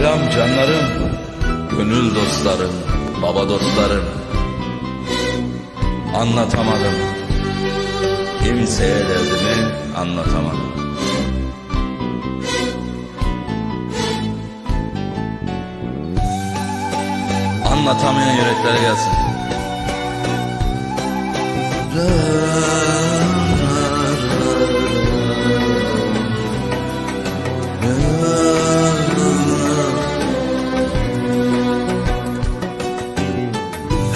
Selam canlarım, gönül dostlarım, baba dostlarım. Anlatamadım, kimseye derdimi anlatamadım. Anlatamayan yüreklere gelsin.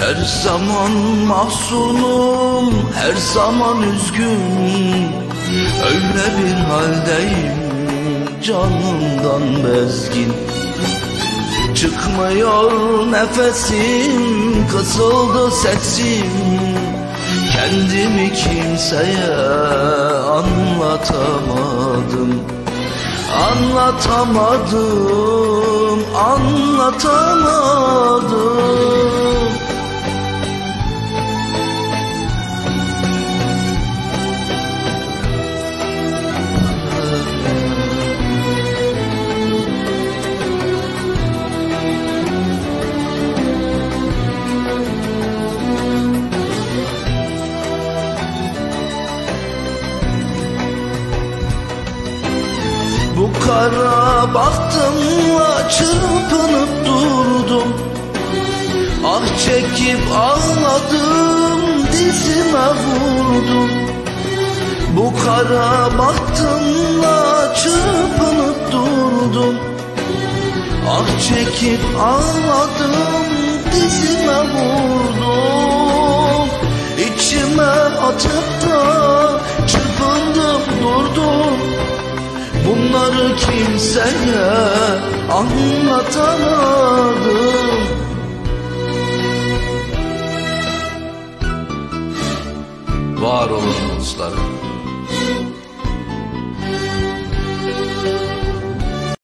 Her zaman mahzunum, her zaman üzgün Öyle bir haldeyim, canımdan bezgin. Çıkmıyor nefesim, kısıldı sesim. Kendimi kimseye anlatamadım. Anlatamadım, anlatamadım Bu kara bahtımla çırpınıp durdum. Ah çekip ağladım dizime vurdum. Bu kara bahtımla çırpınıp durdum. Ah çekip ağladım dizime vurdum. İçime atıp da Bunları kimseye anlatamadım Var olun dostlarım